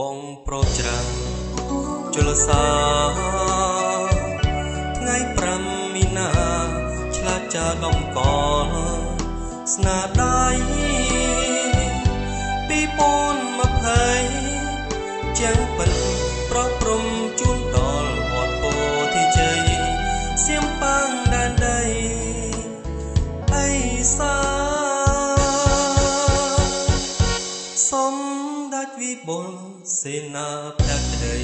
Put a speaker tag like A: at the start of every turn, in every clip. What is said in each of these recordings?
A: បងប្រច្រាំងជលសាថ្ងៃ5មីនាឆ្លាតចាដំកលស្នាដៃ2020ជាងពិនប្រព្បុលសេនាភក្តី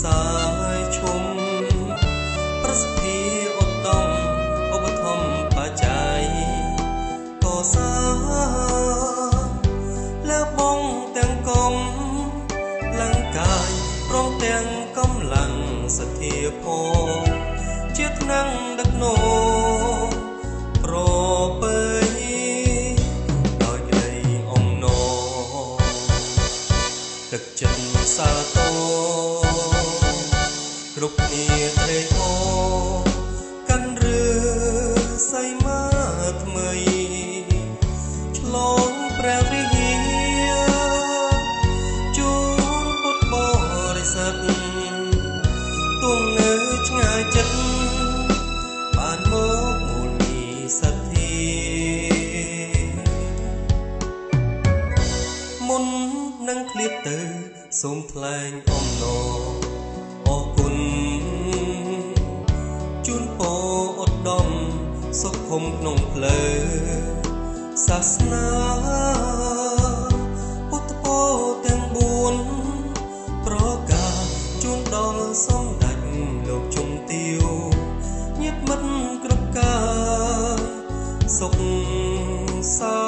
A: សាយឈុំប្រសិទ្ធិឧត្តមឧបធម្មបច្ច័យកសាលើបងទាំងកុំលង្កាយព្រមទាំងកំឡាំងសទ្ធាផង ចិត្តសាទរគ្រប់គ្នាត្រេកអរកាន់រឿសៃមាថ្មីឆ្លងព្រះវិហារជូនពុទ្ធបរិស័ទទុំនៅឆ្ងាយចិត្តបានមកមូលមីសទ្ធាមុននឹងឃ្លាតទៅ សូមថ្លែងអំណរអរគុណជូនពរឧត្តមសុខភុំក្នុងផ្លូវសាសនាពុទ្ធពរទាំង4ប្រកាសជូនដល់សម្ដេចលោកជុំទាវញាតិមិត្តគ្រប់កាយសុខសា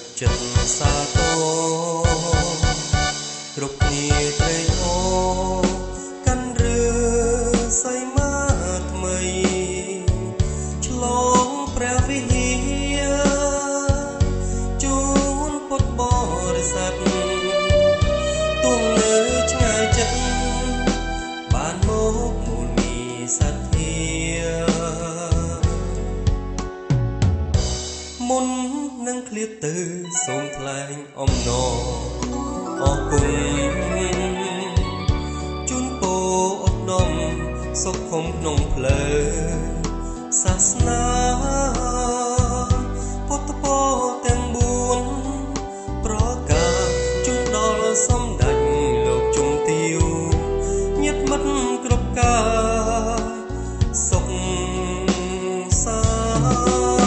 A: កចិត្តសាទរគ្រប់គ្នាត្រេកអរកាន់រឿសៃមា ទៅសូមថ្លែងអំណរអរគុណជូនពរអប់នំសុខភមក្នុងផ្លូវសាសនាពុទ្ធពរទាំង4ប្រការជូនដល់សម្ដេចលោកជំទាវញាតិមិត្តគ្រប់ការសុខសាន្ត